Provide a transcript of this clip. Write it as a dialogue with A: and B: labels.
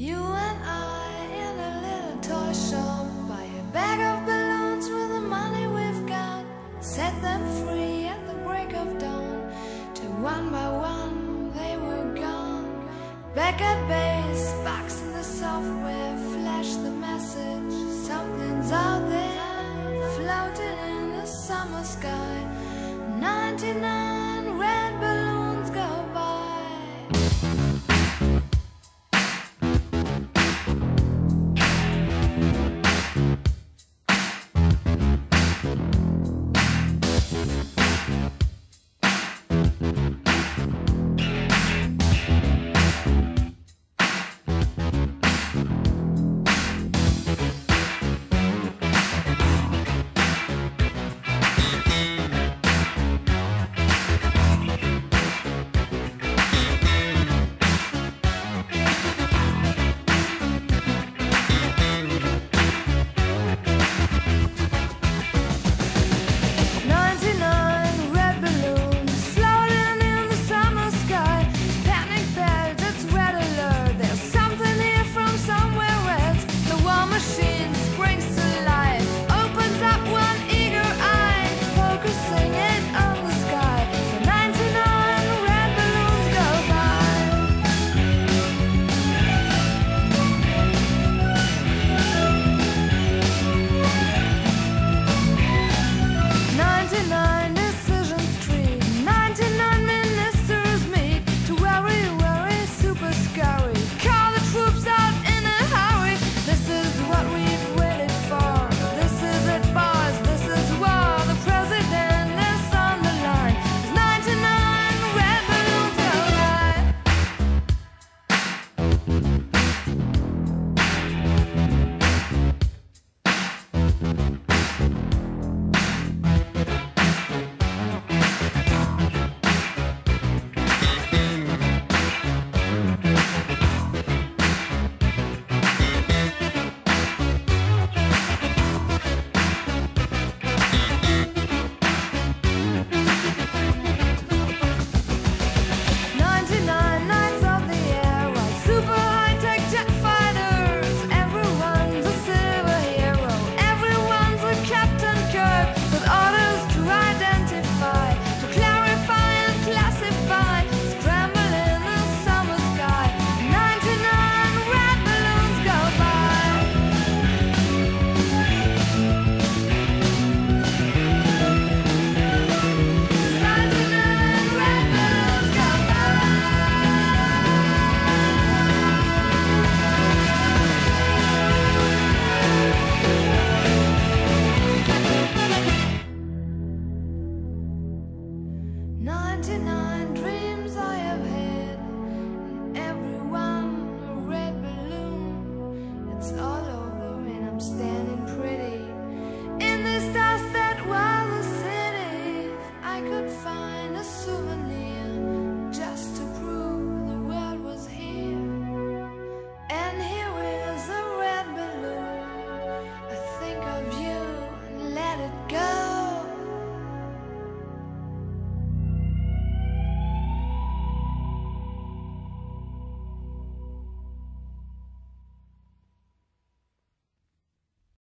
A: You and I in a little toy shop. Buy a bag of balloons with the money we've got. Set them free at the break of dawn. Till one by one they were gone. Back at base, box in the software. Flash the message, something's out there. Floating in the summer sky. 99